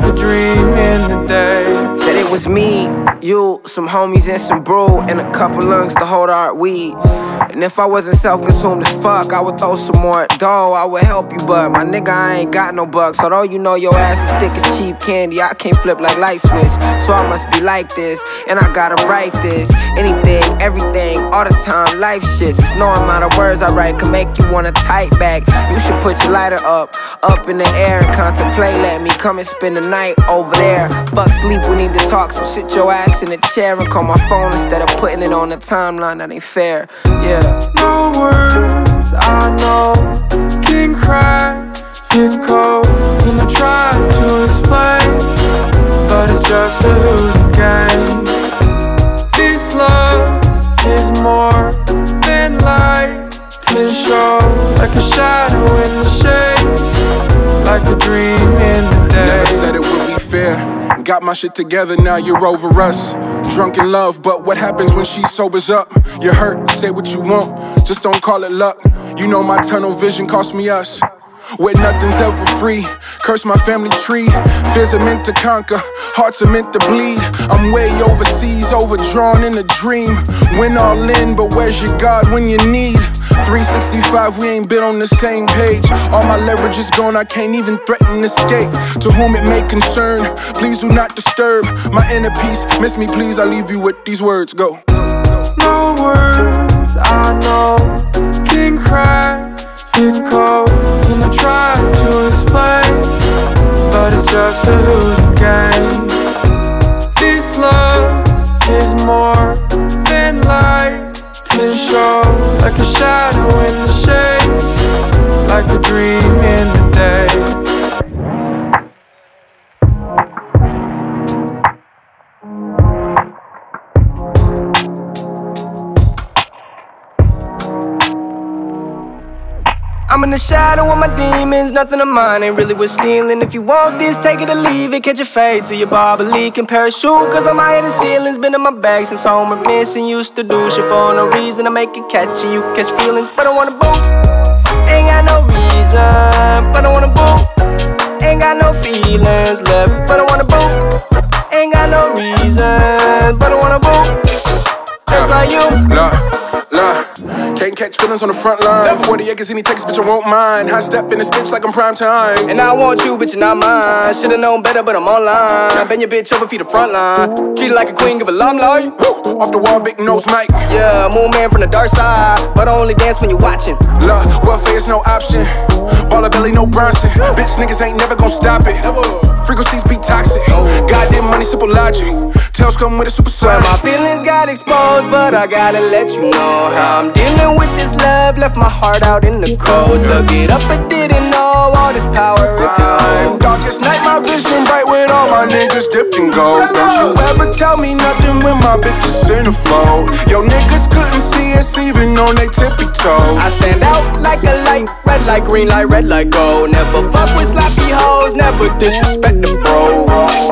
like a dream in the day. Said it was me, you, some homies, and some brew, and a couple lungs to hold our weed. And if I wasn't self-consumed as fuck, I would throw some more dough, I would help you, but my nigga, I ain't got no bucks. Although you know your ass is thick as cheap candy, I can't flip like light switch. So I must be like this, and I gotta write this. Anything, everything, all the time, life shits. It's no amount of words I write can make you wanna type back. You should put your lighter up, up in the air and contemplate. Let me come and spend the night over there. Fuck sleep, we need to talk, so sit your ass in a chair and call my phone instead of putting it on the timeline. That ain't fair, yeah. No words I know. Can cry, get cold, and I try to explain, but it's just a losing game. This love is more than light can show, like a shadow in the shade, like a dream Got my shit together, now you're over us. Drunk in love, but what happens when she sobers up? You're hurt, say what you want, just don't call it luck. You know my tunnel vision cost me us. Where nothing's ever free. Curse my family tree. Fears are meant to conquer, hearts are meant to bleed. I'm way overseas, overdrawn in a dream. Win all in, but where's your God when you need? 365, we ain't been on the same page. All my leverage is gone, I can't even threaten escape. To whom it may concern, please do not disturb my inner peace. Miss me, please, I leave you with these words. Go. No words a dream in the day. I'm in the shadow of my demons, nothing of mine ain't really worth stealing. If you want this, take it or leave it. Catch a fade to your barber leak parachute. Cause I'm high in the ceilings, been in my bag since home and missing. Used to do shit for no reason. I make it catchy, you catch feelings, but I wanna boo. Got no reason, but I wanna boo. Ain't got no feelings left, but Can't catch feelings on the front line. 40 acres, any Texas, bitch, I won't mind. High step in this bitch like I'm prime time. And I want you, but you're not mine. Should've known better, but I'm online. Bend your bitch over, feed the front line. Treat her like a queen, give a limelight. Off the wall, big nose Mike. Yeah, moon man from the dark side. But I only dance when you're watching. Love, welfare is no option. Baller belly, no Bronson. Bitch, niggas ain't never gon' stop it. Frequencies be toxic. Goddamn money, simple logic. Tails come with a super Well, my feelings got exposed, but I gotta let you know how I'm dealing with this love. Left my heart out in the cold. Dug it up, but didn't know all this power Time. could Darkest night, my vision bright with all my niggas dipped in gold. Don't you ever tell me nothing when my bitch is in the fold. Yo, niggas couldn't see us even on they tippy toes. I stand out like a light, red like green light, red like gold. Never fuck with sloppy hoes, never disrespect the bro.